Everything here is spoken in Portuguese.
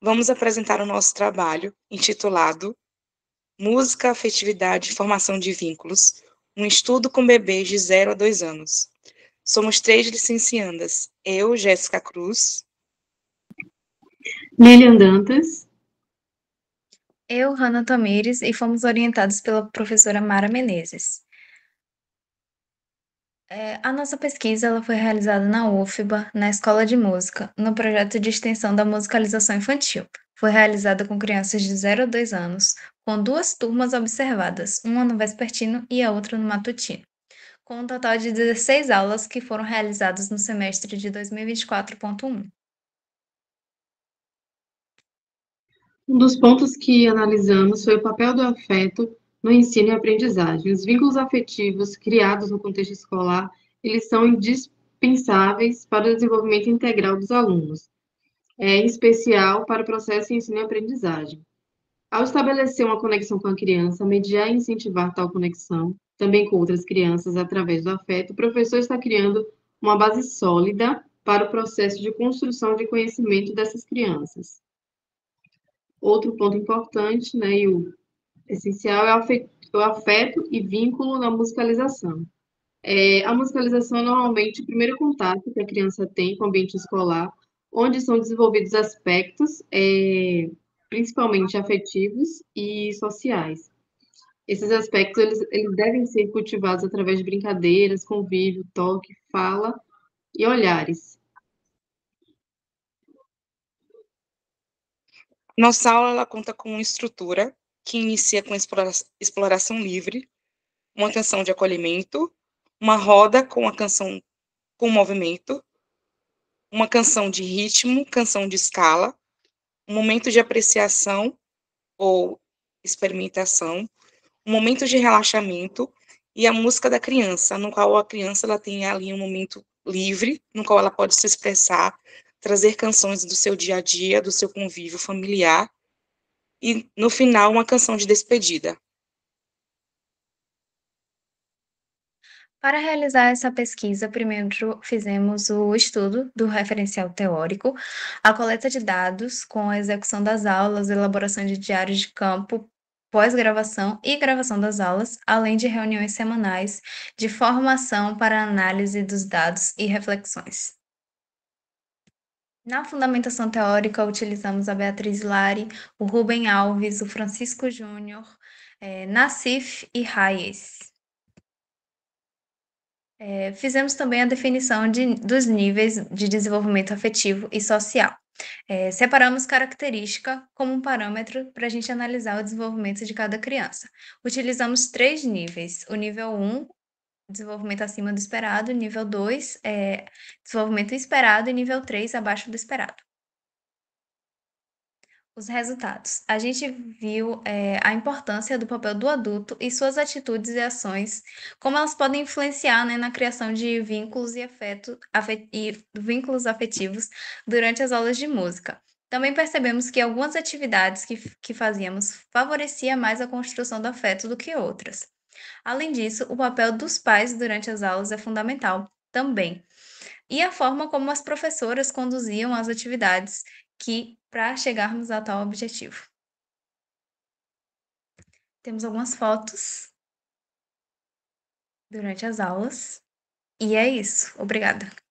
vamos apresentar o nosso trabalho intitulado Música, Afetividade e Formação de Vínculos, um estudo com bebês de 0 a 2 anos. Somos três licenciandas, eu, Jéssica Cruz. Lilian Dantas. Eu, Hanna Tamires, e fomos orientados pela professora Mara Menezes. É, a nossa pesquisa ela foi realizada na UFBA, na Escola de Música, no projeto de extensão da musicalização infantil. Foi realizada com crianças de 0 a 2 anos, com duas turmas observadas, uma no vespertino e a outra no matutino, com um total de 16 aulas que foram realizadas no semestre de 2024.1. Um dos pontos que analisamos foi o papel do afeto no ensino e aprendizagem. Os vínculos afetivos criados no contexto escolar, eles são indispensáveis para o desenvolvimento integral dos alunos, é, em especial para o processo de ensino e aprendizagem. Ao estabelecer uma conexão com a criança, mediar e incentivar tal conexão, também com outras crianças, através do afeto, o professor está criando uma base sólida para o processo de construção de conhecimento dessas crianças. Outro ponto importante, né, e o essencial é o afeto e vínculo na musicalização. É, a musicalização é normalmente o primeiro contato que a criança tem com o ambiente escolar, onde são desenvolvidos aspectos, é, principalmente afetivos e sociais. Esses aspectos eles, eles devem ser cultivados através de brincadeiras, convívio, toque, fala e olhares. Nossa aula ela conta com uma estrutura que inicia com exploração livre, uma canção de acolhimento, uma roda com a canção com movimento, uma canção de ritmo, canção de escala, um momento de apreciação ou experimentação, um momento de relaxamento e a música da criança, no qual a criança ela tem ali um momento livre, no qual ela pode se expressar, trazer canções do seu dia a dia, do seu convívio familiar e, no final, uma canção de despedida. Para realizar essa pesquisa, primeiro fizemos o estudo do referencial teórico, a coleta de dados com a execução das aulas, elaboração de diários de campo, pós-gravação e gravação das aulas, além de reuniões semanais de formação para análise dos dados e reflexões. Na fundamentação teórica, utilizamos a Beatriz Lari, o Rubem Alves, o Francisco Júnior, é, Nassif e Hayes. É, fizemos também a definição de, dos níveis de desenvolvimento afetivo e social. É, separamos característica como um parâmetro para a gente analisar o desenvolvimento de cada criança. Utilizamos três níveis: o nível 1, desenvolvimento acima do esperado, nível 2 é desenvolvimento esperado e nível 3 abaixo do esperado. Os resultados. A gente viu é, a importância do papel do adulto e suas atitudes e ações, como elas podem influenciar né, na criação de vínculos e, afeto, afet, e vínculos afetivos durante as aulas de música. Também percebemos que algumas atividades que, que fazíamos favorecia mais a construção do afeto do que outras. Além disso, o papel dos pais durante as aulas é fundamental também. E a forma como as professoras conduziam as atividades que para chegarmos a tal objetivo. Temos algumas fotos durante as aulas. E é isso. Obrigada.